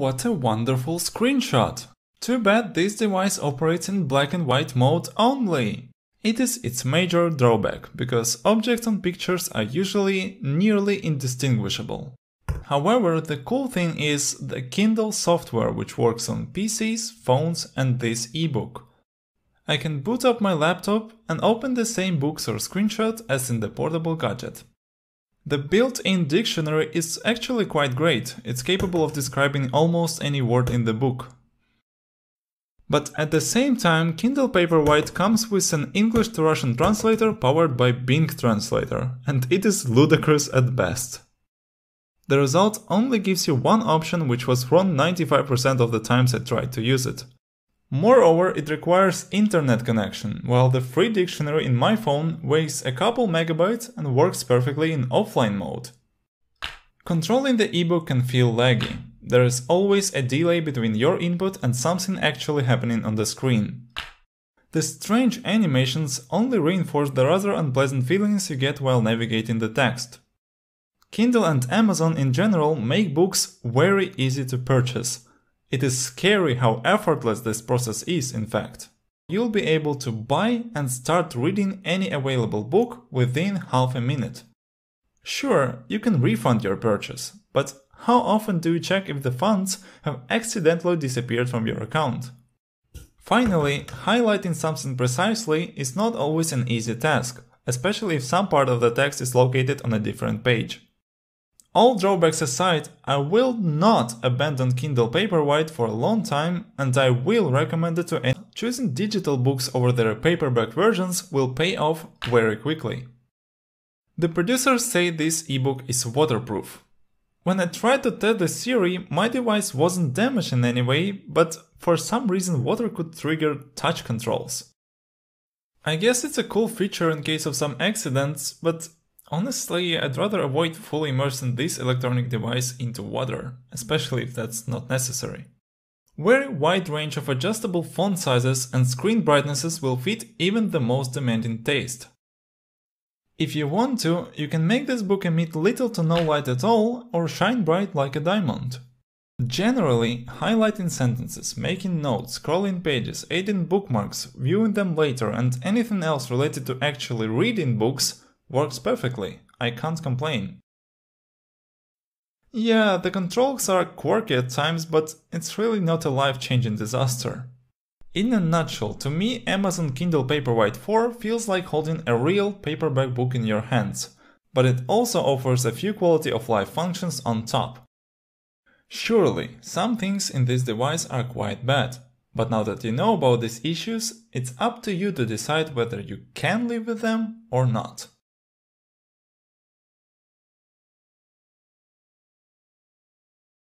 What a wonderful screenshot! Too bad this device operates in black and white mode only. It is its major drawback, because objects on pictures are usually nearly indistinguishable. However, the cool thing is the Kindle software which works on PCs, phones and this ebook. I can boot up my laptop and open the same books or screenshot as in the portable gadget. The built-in dictionary is actually quite great, it's capable of describing almost any word in the book, but at the same time, Kindle Paperwhite comes with an English to Russian translator powered by Bing Translator, and it is ludicrous at best. The result only gives you one option which was wrong 95% of the times I tried to use it. Moreover, it requires internet connection, while the free dictionary in my phone weighs a couple megabytes and works perfectly in offline mode. Controlling the ebook can feel laggy, there is always a delay between your input and something actually happening on the screen. The strange animations only reinforce the rather unpleasant feelings you get while navigating the text. Kindle and Amazon in general make books very easy to purchase. It is scary how effortless this process is, in fact. You'll be able to buy and start reading any available book within half a minute. Sure, you can refund your purchase, but how often do you check if the funds have accidentally disappeared from your account? Finally, highlighting something precisely is not always an easy task, especially if some part of the text is located on a different page. All drawbacks aside, I will not abandon Kindle Paperwhite for a long time and I will recommend it to anyone. Choosing digital books over their paperback versions will pay off very quickly. The producers say this ebook is waterproof, when I tried to test the theory, my device wasn't damaged in any way, but for some reason water could trigger touch controls. I guess it's a cool feature in case of some accidents, but honestly I'd rather avoid fully immersing this electronic device into water, especially if that's not necessary. Very wide range of adjustable font sizes and screen brightnesses will fit even the most demanding taste. If you want to, you can make this book emit little to no light at all or shine bright like a diamond. Generally, highlighting sentences, making notes, scrolling pages, adding bookmarks, viewing them later and anything else related to actually reading books works perfectly. I can't complain. Yeah, the controls are quirky at times, but it's really not a life-changing disaster. In a nutshell, to me Amazon Kindle Paperwhite 4 feels like holding a real paperback book in your hands, but it also offers a few quality of life functions on top. Surely, some things in this device are quite bad, but now that you know about these issues, it's up to you to decide whether you can live with them or not.